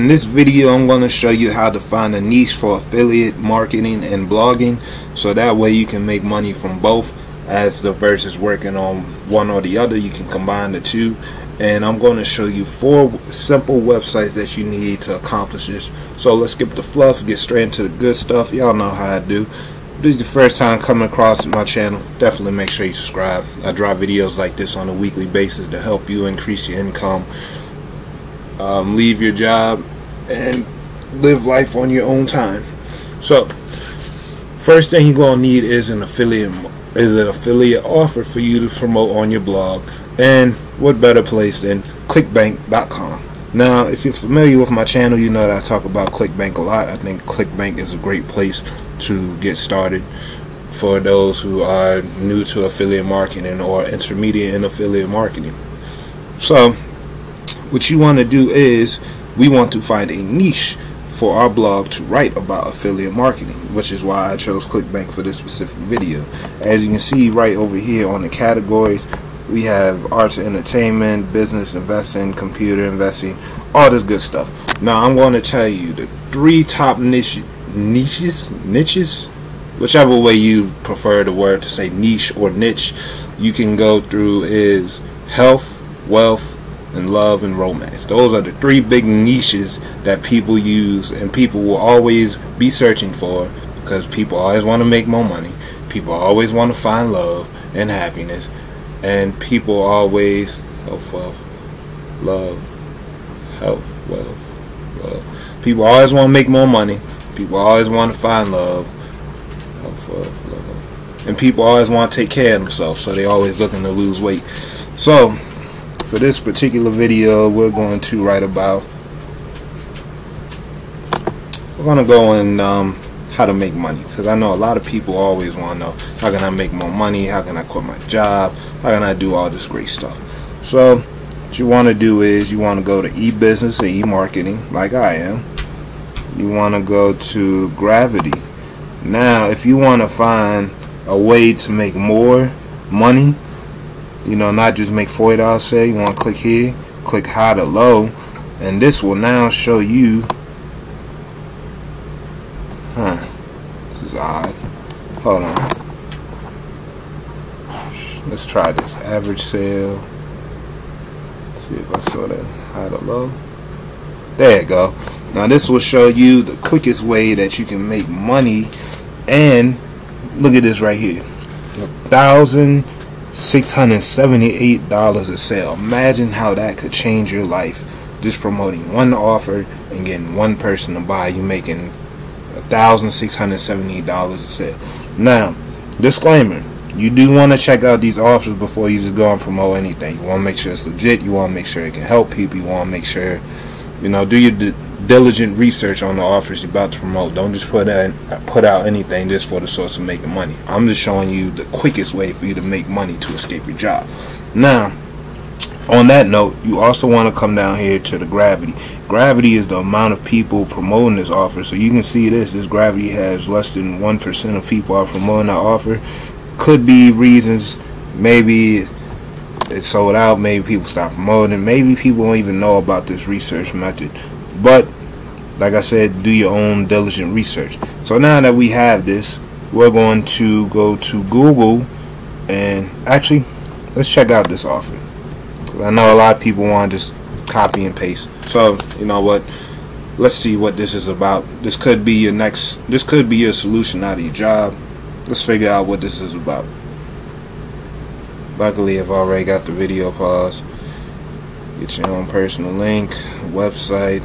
In this video, I'm going to show you how to find a niche for affiliate marketing and blogging so that way you can make money from both as the versus working on one or the other. You can combine the two and I'm going to show you four simple websites that you need to accomplish this. So let's skip the fluff, get straight into the good stuff. Y'all know how I do. If this is the first time coming across my channel, definitely make sure you subscribe. I drop videos like this on a weekly basis to help you increase your income, um, leave your job, and live life on your own time. So, first thing you're gonna need is an affiliate is an affiliate offer for you to promote on your blog and what better place than clickbank.com. Now, if you're familiar with my channel, you know that I talk about ClickBank a lot. I think ClickBank is a great place to get started for those who are new to affiliate marketing or intermediate in affiliate marketing. So, what you want to do is we want to find a niche for our blog to write about affiliate marketing, which is why I chose ClickBank for this specific video. As you can see right over here on the categories, we have arts and entertainment, business investing, computer investing, all this good stuff. Now I'm going to tell you the three top niche, niches, niches, whichever way you prefer the word to say niche or niche, you can go through is health, wealth, and love and romance. Those are the three big niches that people use and people will always be searching for because people always want to make more money. People always want to find love and happiness and people always health, wealth, love, health, wealth, love. People always want to make more money. People always want to find love, health, wealth, love, and people always want to take care of themselves. So they're always looking to lose weight. So for this particular video, we're going to write about. We're gonna go and um, how to make money because I know a lot of people always want to know how can I make more money, how can I quit my job, how can I do all this great stuff. So what you want to do is you want to go to e-business or e-marketing like I am. You want to go to Gravity. Now if you want to find a way to make more money, you know, not just make $40 sale, you want to click here, click high to low, and this will now show you Huh. This is odd. Hold on. Let's try this. Average sale. Let's see if I saw that high to low. There you go. Now this will show you the quickest way that you can make money and look at this right here. a thousand six hundred seventy-eight dollars a sale. Imagine how that could change your life. Just promoting one offer and getting one person to buy. You making $1,670 a sale. Now, disclaimer, you do want to check out these offers before you just go and promote anything. You want to make sure it's legit. You want to make sure it can help people. You want to make sure, you know, do your diligent research on the offers you're about to promote. Don't just put out, put out anything just for the source of making money. I'm just showing you the quickest way for you to make money to escape your job. Now, on that note, you also want to come down here to the gravity. Gravity is the amount of people promoting this offer. So you can see this. This gravity has less than 1% of people are promoting that offer. Could be reasons. Maybe it sold out. Maybe people stop promoting. Maybe people don't even know about this research method. But, like I said, do your own diligent research. So now that we have this, we're going to go to Google and actually, let's check out this offer. I know a lot of people want to just copy and paste. So, you know what? Let's see what this is about. This could be your next, this could be your solution out of your job. Let's figure out what this is about. Luckily, I've already got the video paused. Get your own personal link, website.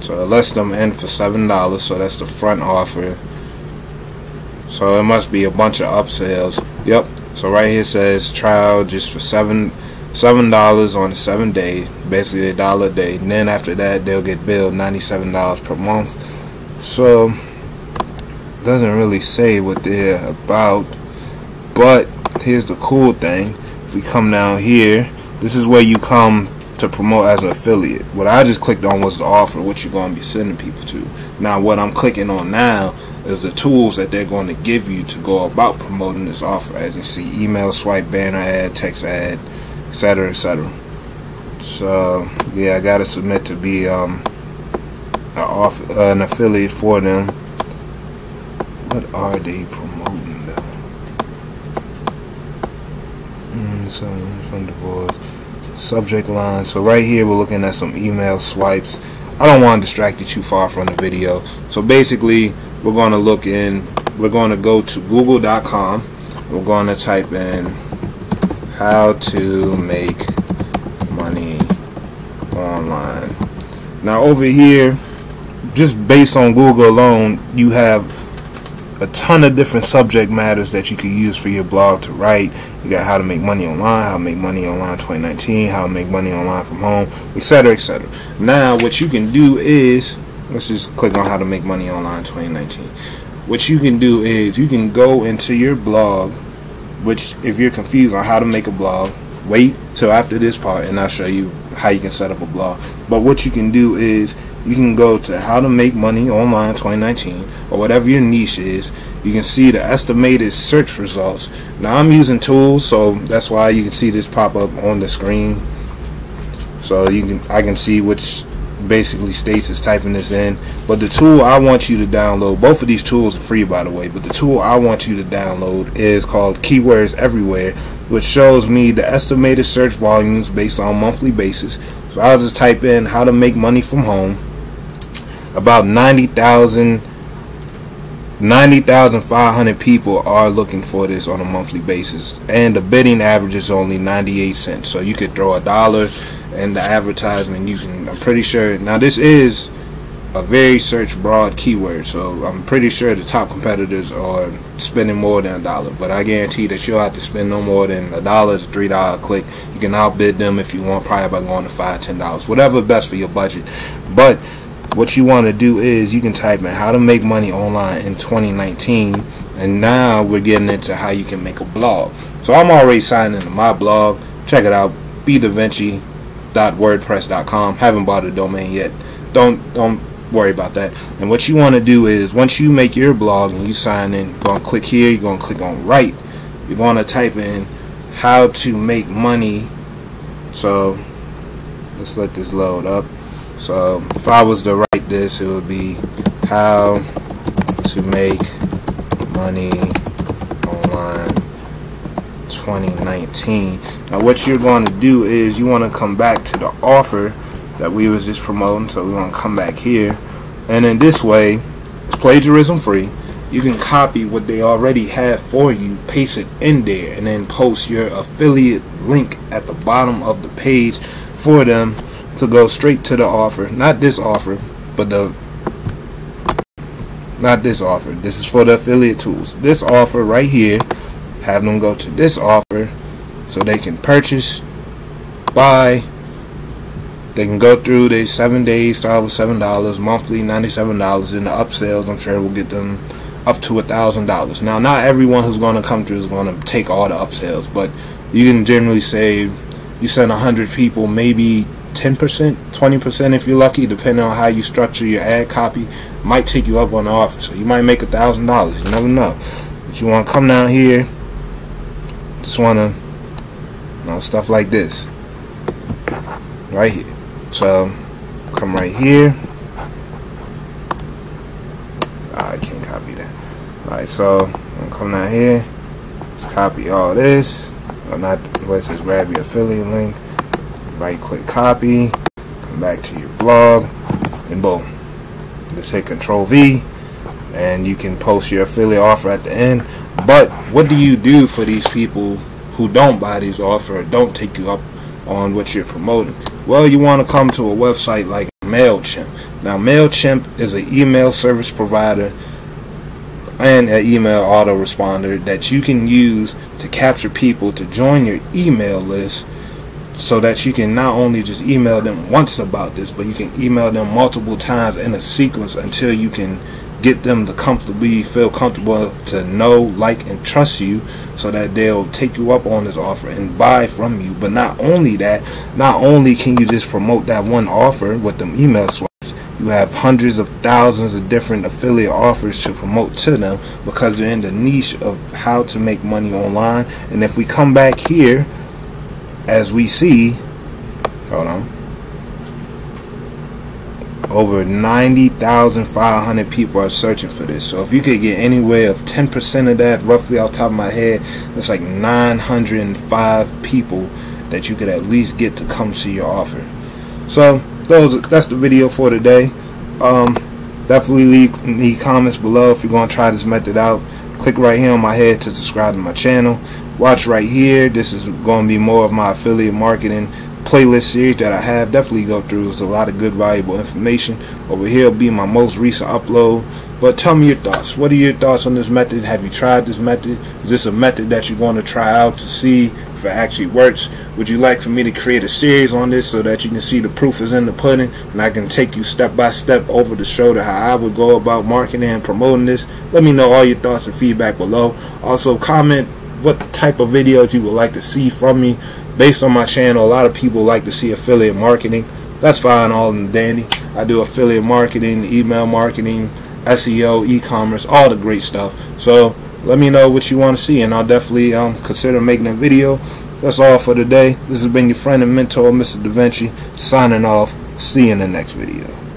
So it lets them in for $7, so that's the front offer. So it must be a bunch of upsells. Yep. So right here says trial just for seven seven dollars on a seven days, basically a dollar a day. And then after that, they'll get billed ninety-seven dollars per month. So doesn't really say what they're about. But here's the cool thing: if we come down here, this is where you come to promote as an affiliate. What I just clicked on was the offer, what you're going to be sending people to. Now, what I'm clicking on now is the tools that they're going to give you to go about promoting this offer. As you see, email, swipe, banner ad, text ad, etc., etc. So yeah, I gotta submit to be um, an, off, uh, an affiliate for them. What are they promoting though? Mm, so from divorce subject line. So right here we're looking at some email swipes. I don't want to distract you too far from the video. So basically we're going to look in, we're going to go to google.com. We're going to type in how to make money online. Now over here, just based on Google alone, you have a ton of different subject matters that you can use for your blog to write. You got how to make money online, how to make money online 2019, how to make money online from home, etc., etc. Now, what you can do is, let's just click on how to make money online 2019. What you can do is you can go into your blog, which if you're confused on how to make a blog, wait till after this part and I'll show you how you can set up a blog. But what you can do is you can go to how to make money online 2019 or whatever your niche is. You can see the estimated search results. Now I'm using tools so that's why you can see this pop up on the screen. So you can I can see which basically states is typing this in. But the tool I want you to download both of these tools are free by the way but the tool I want you to download is called keywords everywhere which shows me the estimated search volumes based on monthly basis. So I'll just type in how to make money from home about 90,000 90,500 people are looking for this on a monthly basis. And the bidding average is only 98 cents. So you could throw a dollar in the advertisement you can I'm pretty sure now this is a very search broad keyword. So I'm pretty sure the top competitors are spending more than a dollar. But I guarantee that you'll have to spend no more than a dollar to three dollar click. You can outbid them if you want probably by going to five ten dollars whatever best for your budget. But what you want to do is you can type in how to make money online in 2019 and now we're getting into how you can make a blog. So i'm already signed into my blog. Check it out bdavinci.wordpress.com haven't bought a domain yet. Don't don't worry about that. And what you want to do is once you make your blog and you sign in you're going to click here you're going to click on write you're going to type in how to make money. So let's let this load up so if I was to write this, it would be how to make money online 2019. Now what you're going to do is you want to come back to the offer that we was just promoting. So we want to come back here. And in this way, it's plagiarism free. You can copy what they already have for you, paste it in there, and then post your affiliate link at the bottom of the page for them to go straight to the offer. Not this offer, but the not this offer. This is for the affiliate tools. This offer right here, have them go to this offer so they can purchase, buy. They can go through the seven days, start with seven dollars, monthly ninety-seven dollars. In the upsells, I'm sure will get them up to a thousand dollars. Now, not everyone who's going to come through is going to take all the upsells, but you can generally save. You send a hundred people, maybe 10%, 20% if you're lucky, depending on how you structure your ad copy, might take you up on the offer. So you might make a thousand dollars. You never know. But you want to come down here, just want to, you know, stuff like this, right here. So come right here. Ah, I can't copy that. Alright, so I'm come down here. Let's copy all this. Or not where it says grab your affiliate link right click copy come back to your blog and boom. Just hit control V and you can post your affiliate offer at the end. But what do you do for these people who don't buy these offers or don't take you up on what you're promoting? Well you want to come to a website like MailChimp. Now MailChimp is an email service provider and an email autoresponder that you can use to capture people to join your email list so that you can not only just email them once about this, but you can email them multiple times in a sequence until you can get them to comfortably feel comfortable to know, like, and trust you so that they'll take you up on this offer and buy from you. But not only that, not only can you just promote that one offer with them email swipes, you have hundreds of thousands of different affiliate offers to promote to them because they're in the niche of how to make money online. And if we come back here, as we see, Hold on. Over 90,500 people are searching for this. So if you could get anywhere of 10% of that, roughly off top of my head, that's like 905 people that you could at least get to come see your offer. So those that's the video for today. Um, definitely leave me comments below if you're going to try this method out. Click right here on my head to subscribe to my channel. Watch right here. This is going to be more of my affiliate marketing playlist series that I have. Definitely go through. There's a lot of good, valuable information. Over here will be my most recent upload. But tell me your thoughts. What are your thoughts on this method? Have you tried this method? Is this a method that you're going to try out to see if it actually works? Would you like for me to create a series on this so that you can see the proof is in the pudding and I can take you step by step over the to how I would go about marketing and promoting this? Let me know all your thoughts and feedback below. Also, comment what type of videos you would like to see from me based on my channel. A lot of people like to see affiliate marketing. That's fine, all in dandy. I do affiliate marketing, email marketing, SEO, e-commerce, all the great stuff. So let me know what you want to see, and I'll definitely um, consider making a video. That's all for today. This has been your friend and mentor, Mr. Da Vinci, signing off. See you in the next video.